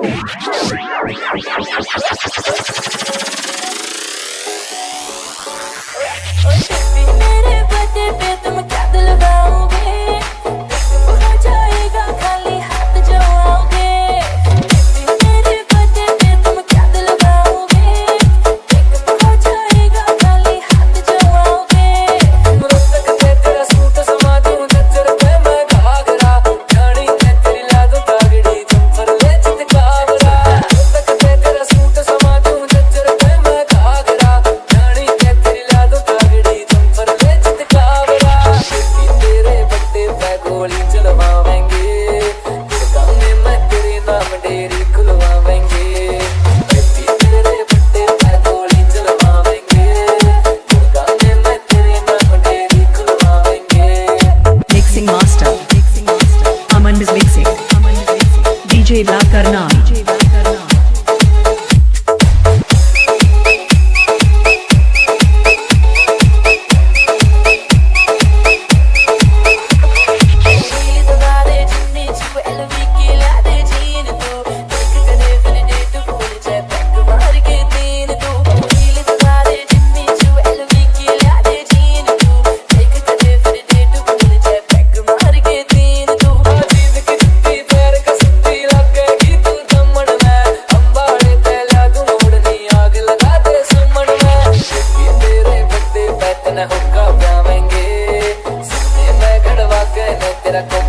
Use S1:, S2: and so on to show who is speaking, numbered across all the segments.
S1: Minute, but they built them a capital of
S2: it. era como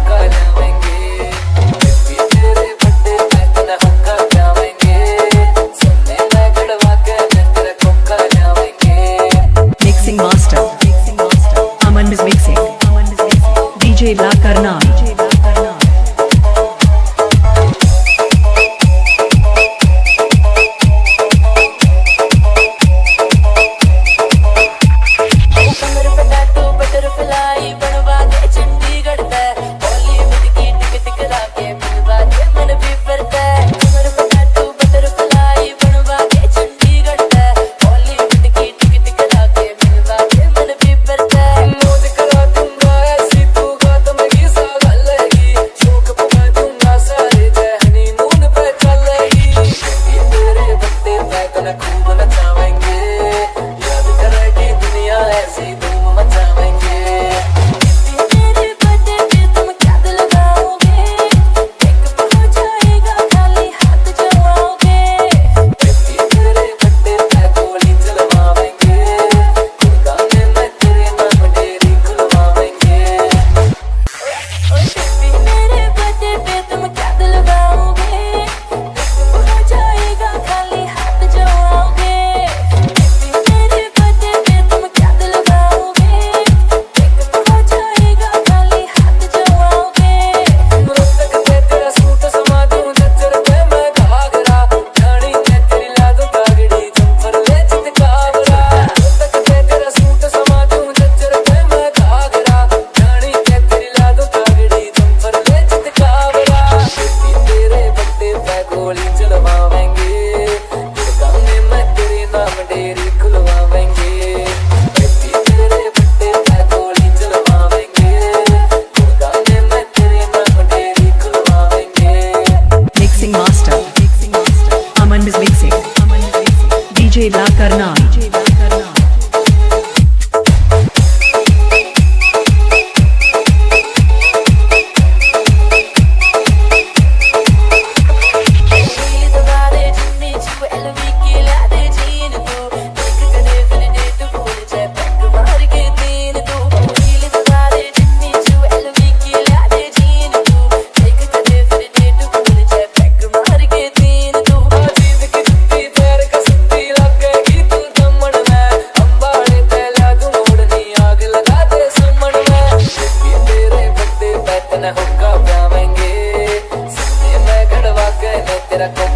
S2: era como